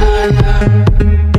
la.